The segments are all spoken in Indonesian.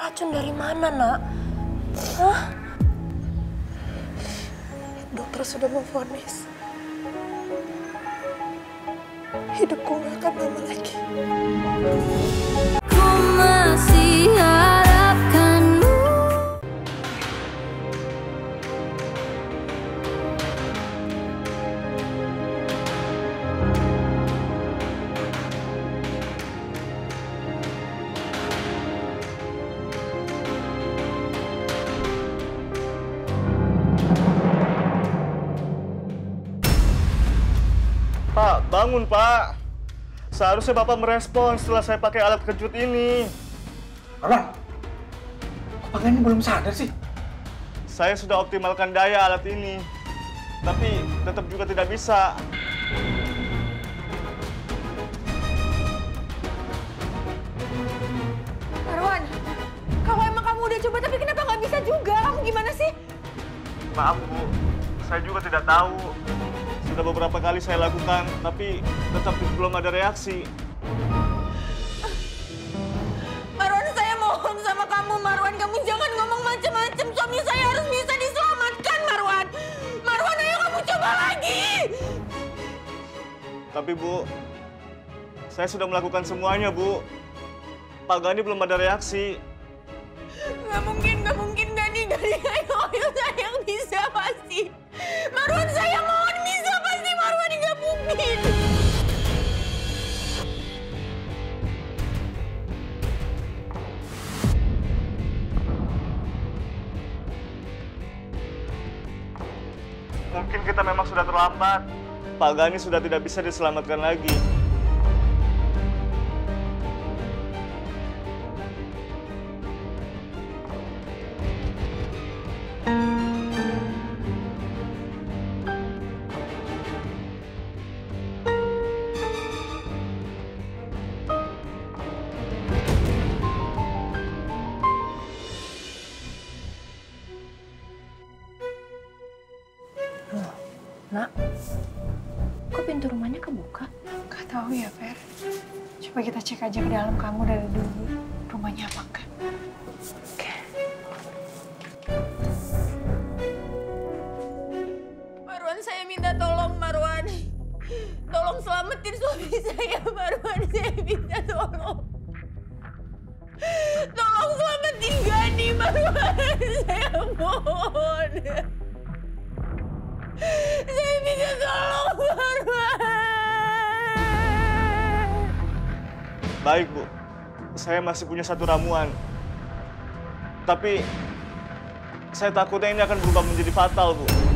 Racun dari mana, nak? Hah? Dokter sudah memvonis. Hidupku gak akan lama lagi. Ku masih bangun Pak. Seharusnya Bapak merespon setelah saya pakai alat kejut ini. Kok Pak Gani belum sadar sih? Saya sudah optimalkan daya alat ini. Tapi tetap juga tidak bisa. Marwan, kalau emang kamu udah coba tapi kenapa nggak bisa juga? Kamu gimana sih? Maaf Bu, saya juga tidak tahu. Sudah beberapa kali saya lakukan, tapi tetap belum ada reaksi. Marwan, saya mohon sama kamu, Marwan. Kamu jangan ngomong macam-macam. Suami saya harus bisa diselamatkan, Marwan. Marwan, ayo kamu coba lagi. Tapi Bu, saya sudah melakukan semuanya Bu. Pak Gani belum ada reaksi. Gak mungkin, gak mungkin, Gani, Gani. Kita memang sudah terlambat. Pak Gani sudah tidak bisa diselamatkan lagi. Aja ke dalam kamu dari dulu. Rumahnya apa enggak? Saya masih punya satu ramuan. Tapi saya takutnya ini akan berubah menjadi fatal, Bu.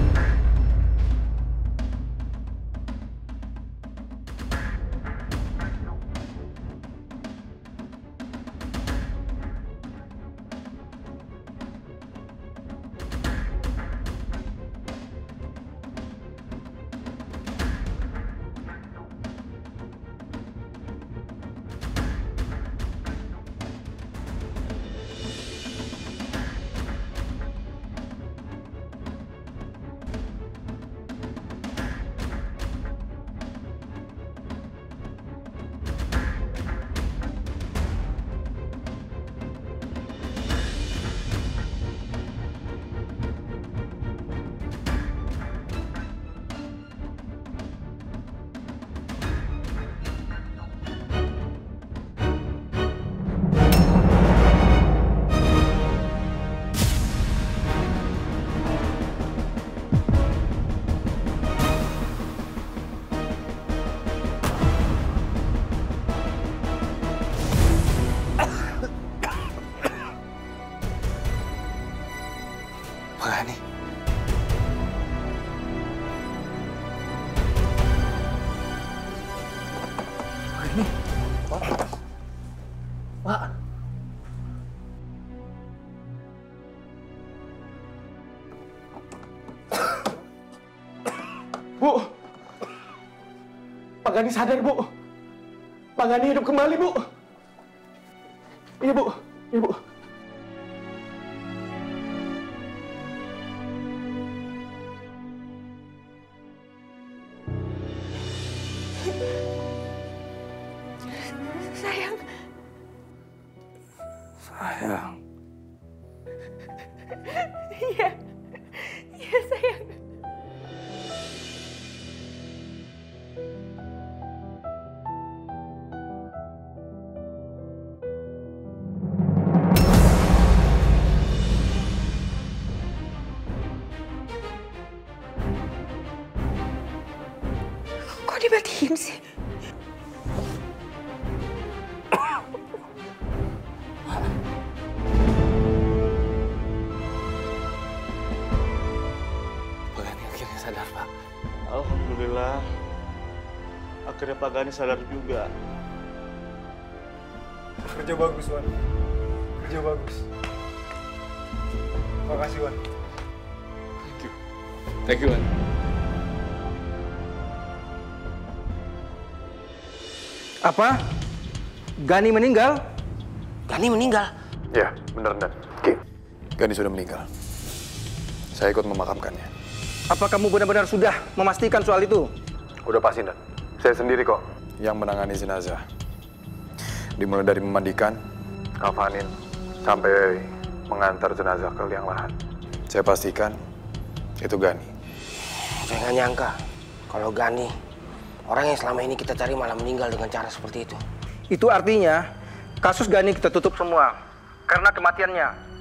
Bu. Pak Gani sadar, Bu. Pak Gani hidup kembali, Bu. Iya. Iya sayang. Pak Gani sadar juga. Kerja bagus, Wan. Kerja bagus. Makasih, Wan. Thank you. Thank you, Wan. Apa? Gani meninggal? Gani meninggal. Ya, benar Dan. Oke. Gani sudah meninggal. Saya ikut memakamkannya. Apa kamu benar-benar sudah memastikan soal itu? Udah pasti, Dan. Saya sendiri kok yang menangani jenazah. Dimulai dari memandikan, kafanin, sampai mengantar jenazah ke liang lahat. Saya pastikan itu Gani. Saya nggak nyangka kalau Gani, orang yang selama ini kita cari malah meninggal dengan cara seperti itu. Itu artinya kasus Gani kita tutup semua karena kematiannya.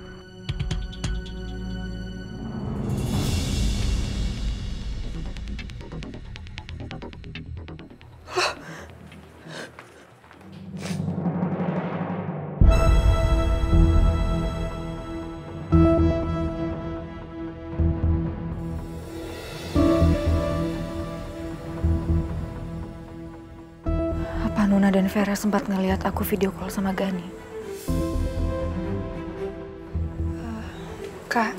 Nuna dan Vera sempat ngeliat aku video call sama Gani? Eh, Kak,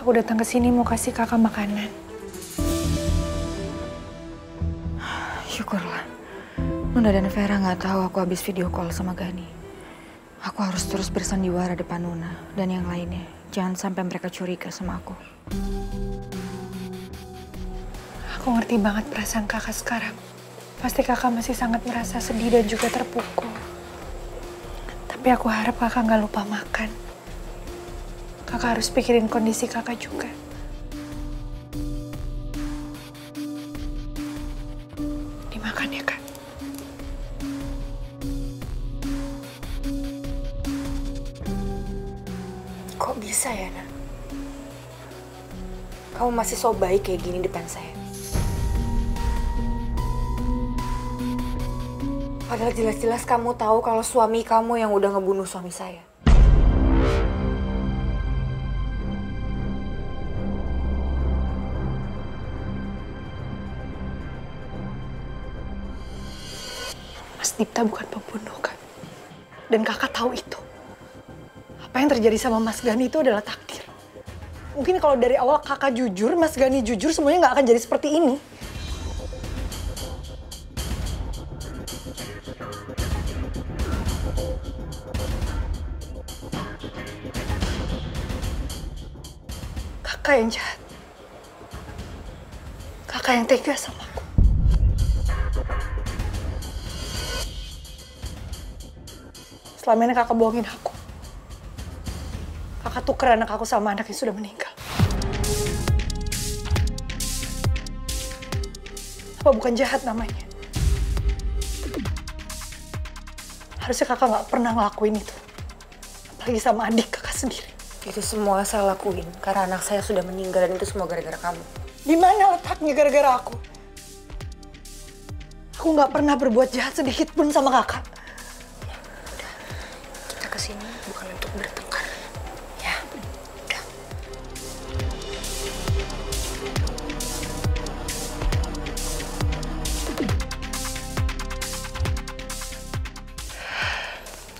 aku datang ke sini mau kasih kakak makanan. Syukurlah, Nuna dan Vera nggak tahu aku habis video call sama Gani. Aku harus terus bersandiwara depan Nuna dan yang lainnya. Jangan sampai mereka curiga sama aku. Aku ngerti banget perasaan kakak sekarang. Pasti kakak masih sangat merasa sedih dan juga terpukul. Tapi aku harap kakak nggak lupa makan. Kakak harus pikirin kondisi kakak juga. Dimakan ya kak. Kok bisa ya, Nak? Kamu masih so baik kayak gini depan saya. Padahal jelas-jelas kamu tahu kalau suami kamu yang udah ngebunuh suami saya. Mas Dipta bukan pembunuh kan? Dan kakak tahu itu. Apa yang terjadi sama Mas Gani itu adalah takdir. Mungkin kalau dari awal kakak jujur, Mas Gani jujur, semuanya nggak akan jadi seperti ini. Kakak yang jahat. Kakak yang tega sama aku. Selama ini kakak bohongin aku. Kakak tuker anak aku sama anak yang sudah meninggal. Apa bukan jahat namanya? Harusnya kakak nggak pernah ngelakuin itu. Apalagi sama adik kakak sendiri. Itu semua saya lakuin karena anak saya sudah meninggal dan itu semua gara-gara kamu. Di mana letaknya gara-gara aku? Aku nggak pernah berbuat jahat sedikit pun sama kakak. Kita ke sini bukan untuk bertengkar. Ya, udah.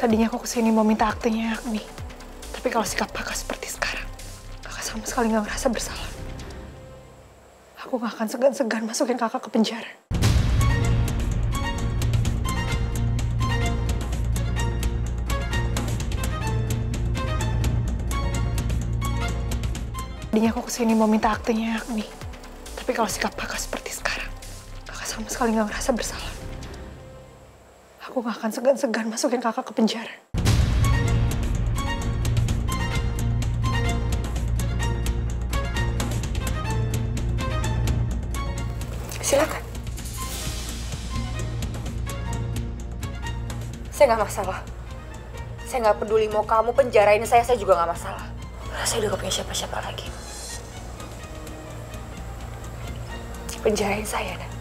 Tadinya aku ke sini mau minta aktenya Agni. Tapi kalau sikap kakak seperti sekarang, kakak sama sekali nggak ngerasa bersalah. Aku nggak akan segan-segan masukin kakak ke penjara. Tadinya aku ke sini mau minta aktenya Agni. Tapi kalau sikap kakak seperti sekarang, kakak sama sekali nggak ngerasa bersalah. Aku gak akan segan-segan masukin kakak ke penjara. Silakan. Saya nggak masalah. Saya nggak peduli mau kamu penjarain saya, saya juga nggak masalah. Saya udah gak punya siapa-siapa lagi. Penjarain saya, Dan.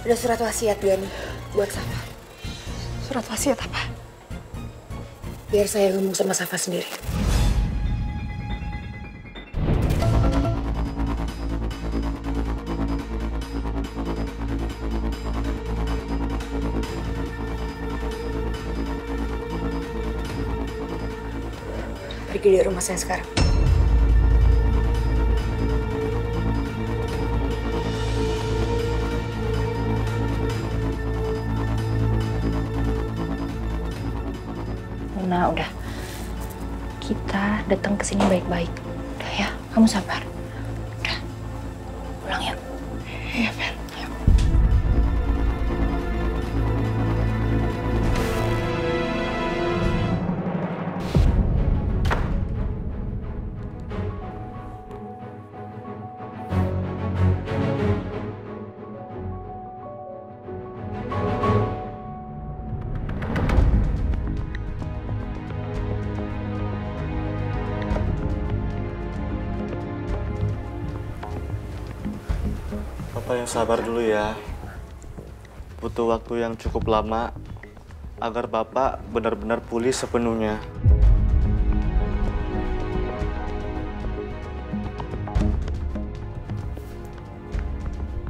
Ada surat wasiat Gani buat Safa. Surat wasiat apa? Biar saya ngomong sama Safa sendiri. Pergi dari rumah saya sekarang. Datang ke sini baik-baik. Udah ya, kamu sabar. Udah. Pulang yuk. Iya, Fel. Sabar dulu ya. Butuh waktu yang cukup lama agar Bapak benar-benar pulih sepenuhnya.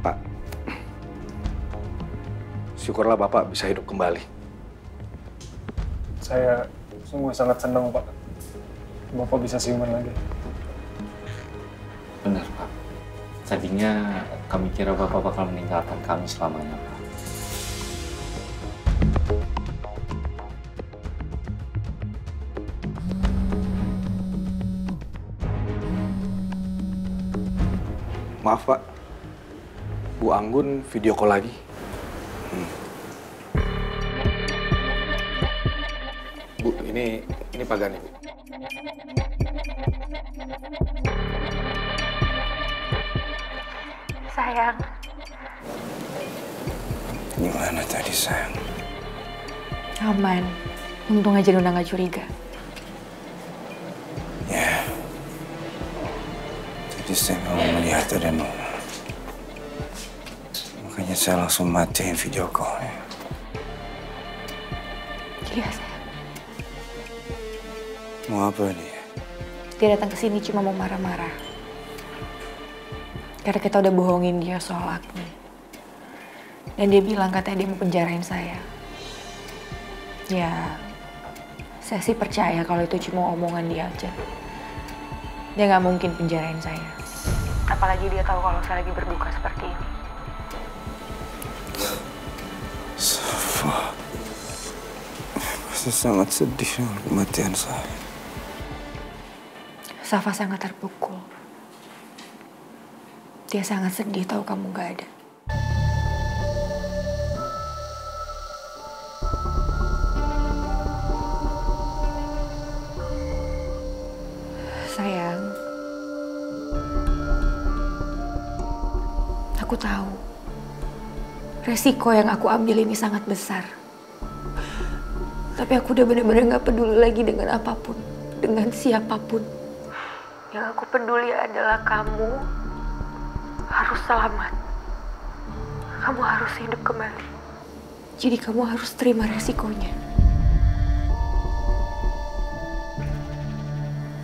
Pak, syukurlah Bapak bisa hidup kembali. Saya sungguh sangat senang, Pak. Bapak bisa siuman lagi. Tadinya kami kira Bapak bakal meninggalkan kami selamanya, Pak. Maaf Pak, Bu Anggun video call lagi. Hmm. Bu, ini ini Pak Gani. Bu. Sayang, Gimana tadi sayang? aman. Untung aja Luna nggak curiga. Ya. Tadi saya mau melihat ada Nona. Makanya saya langsung matiin video call-nya. Iya, sayang. Mau apa dia? Dia datang ke sini cuma mau marah-marah. Karena kita udah bohongin dia soal Agni. Dan dia bilang katanya dia mau penjarain saya. Ya, saya sih percaya kalau itu cuma omongan dia aja. Dia nggak mungkin penjarain saya. Apalagi dia tahu kalau saya lagi berduka seperti ini. Safa. Pasti sangat sedih dengan kematian saya. Safa sangat terpukul. Dia sangat sedih tahu kamu gak ada. Sayang, aku tahu resiko yang aku ambil ini sangat besar. Tapi aku udah bener-bener gak peduli lagi dengan apa pun, dengan siapa pun. Yang aku peduli adalah kamu selamat. Kamu harus hidup kembali. Jadi kamu harus terima resikonya.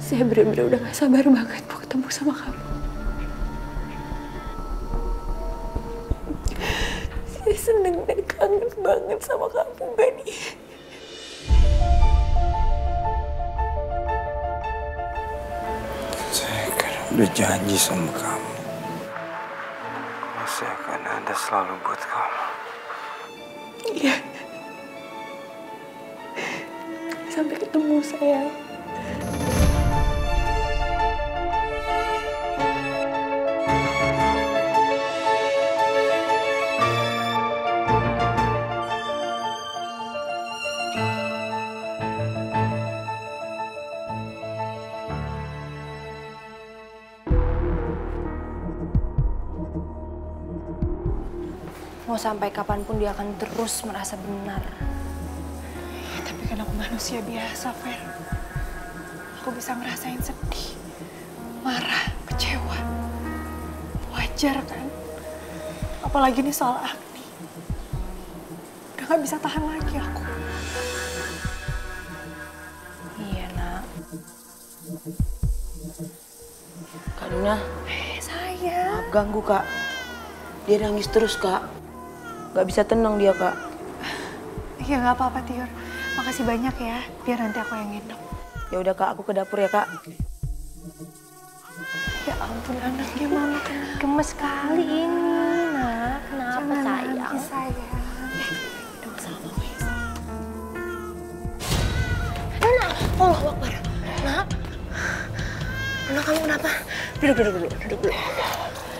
Saya benar-benar udah gak sabar banget mau ketemu sama kamu. Saya seneng dan kangen banget sama kamu, Gani. Saya kan udah janji sama kamu. Selalu buat kamu. Iya. Sampai ketemu, sayang. Mau sampai kapan pun dia akan terus merasa benar. Tapi kan aku manusia biasa, Fer. Aku bisa ngerasain sedih, marah, kecewa. Wajar kan? Apalagi nih soal Agni. Udah gak bisa tahan lagi aku. Iya, nak. Kak Luna. Eh, sayang. Maaf ganggu, Kak. Dia nangis terus, Kak. Gak bisa tenang dia, Kak. Ya nggak apa-apa, Tiur. Makasih banyak ya. Biar nanti aku yang ngendong. Ya udah, Kak. Aku ke dapur ya, Kak. Ya ampun, anaknya mama kenapa? Gemes sekali ini, nak. Kenapa, Jangan sayang? nangis, sayang. Eh, Allah Akbar. Nak, Nona kamu kenapa? Duduk, duduk dulu, duduk dulu.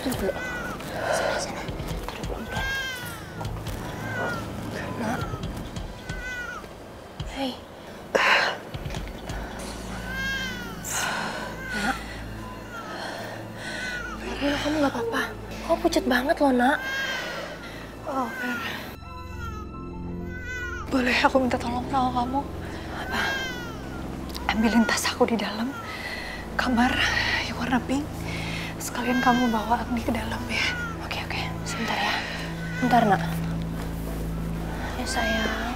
Duduk dulu. Kamu gak apa-apa. Kau pucat banget loh, nak. Oh, Fer. Boleh aku minta tolong sama kamu? Apa? Ambilin tas aku di dalam kamar yang warna pink. Sekalian kamu bawa Agni ke dalam ya. Oke, oke. Sebentar ya. Bentar, nak. Ya, sayang.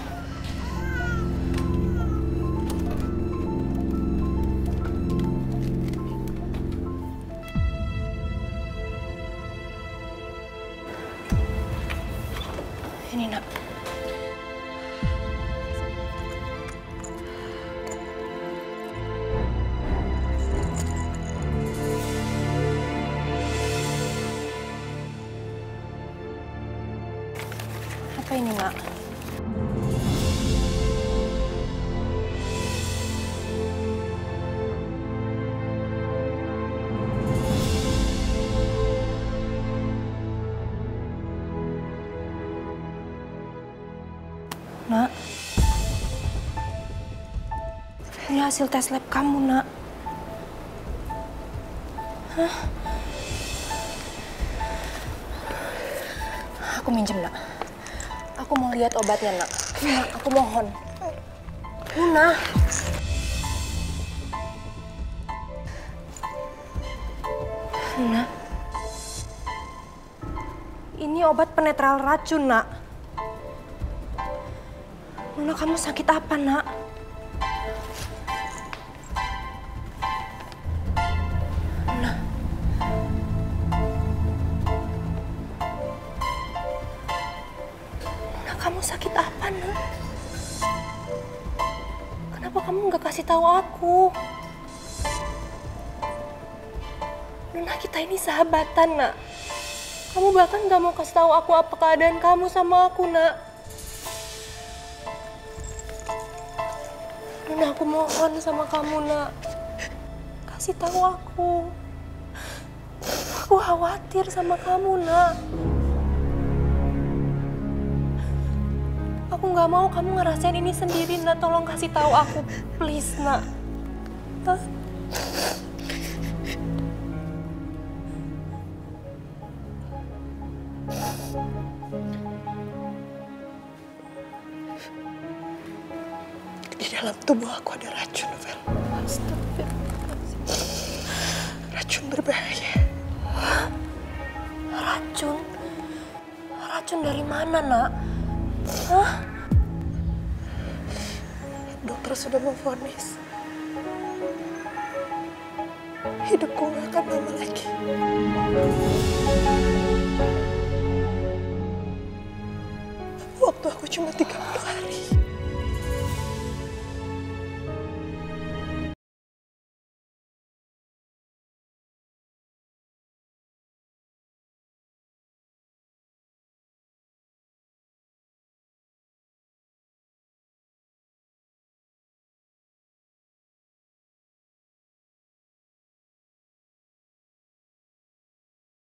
Hasil tes lab kamu, nak. Hah? Aku minjem, nak. Aku mau lihat obatnya, nak. Nak, aku mohon. Luna. Luna. Ini obat penetral racun, nak. Luna, kamu sakit apa, nak? Kamu sakit apa, nak? Kenapa kamu nggak kasih tahu aku? Luna, kita ini sahabatan, nak. Kamu bahkan nggak mau kasih tahu aku apa keadaan kamu sama aku, nak. Luna, aku mohon sama kamu, nak. Kasih tahu aku. Aku khawatir sama kamu, nak. Aku nggak mau kamu ngerasain ini sendiri, nak. Tolong kasih tahu aku, please, nak. Di dalam tubuh aku ada racun, Vel. Racun berbahaya. Racun? Racun dari mana, nak? Dokter sudah memvonis. Hidupku gak akan lama lagi. Waktu aku cuma tiga